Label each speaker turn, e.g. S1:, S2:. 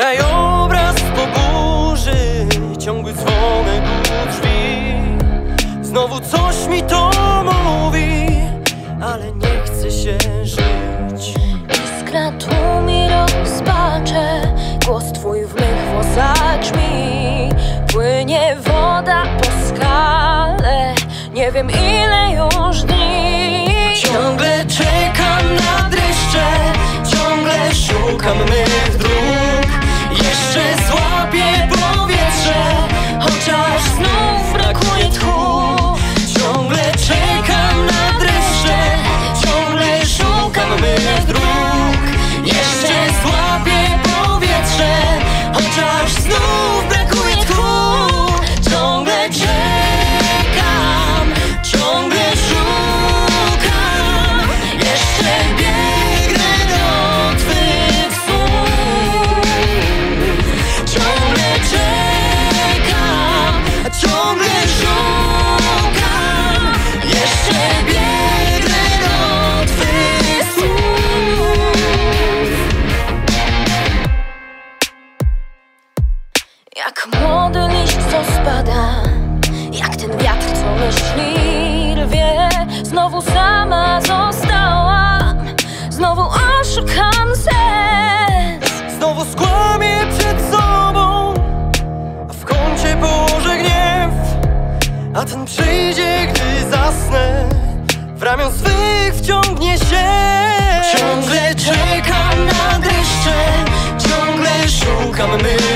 S1: Krajobraz po burzy, ciągły dzwonek u drzwi. Znowu coś mi to mówi, ale nie chce się żyć.
S2: Iskra tłumi rozpacze, głos twój w mych włosach brzmi Płynie woda po skale, nie wiem ile już dni.
S1: Ciągle czekam na dreszcze, ciągle szukam ramion swych wciągnie się. Ciągle czekam na dreszcze Ciągle szukam mych